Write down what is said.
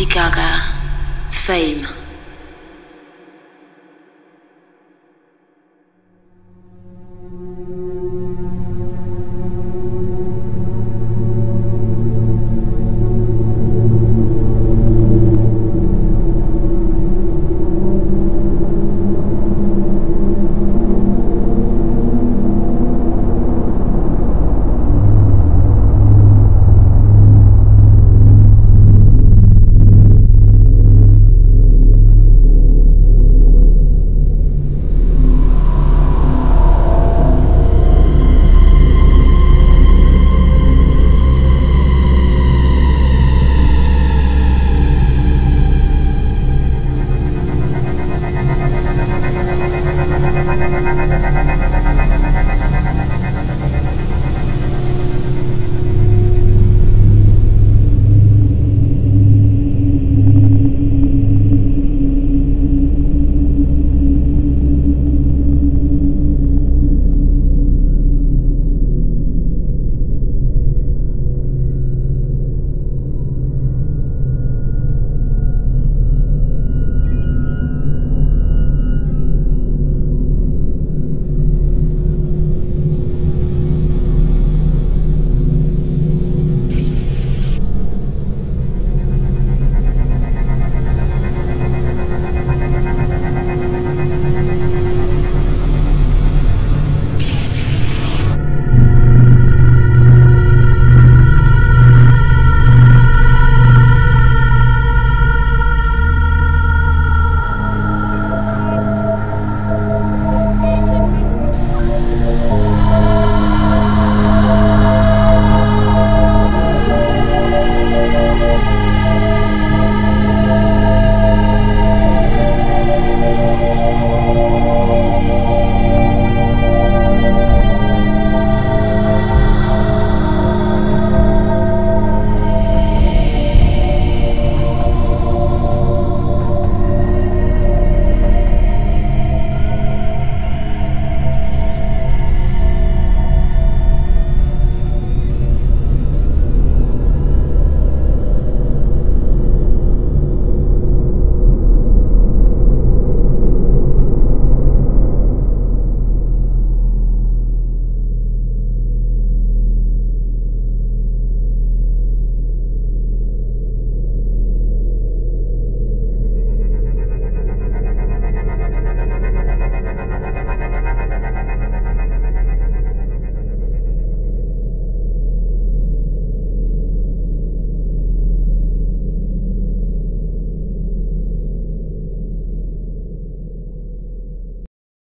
Lady Gaga, Fame.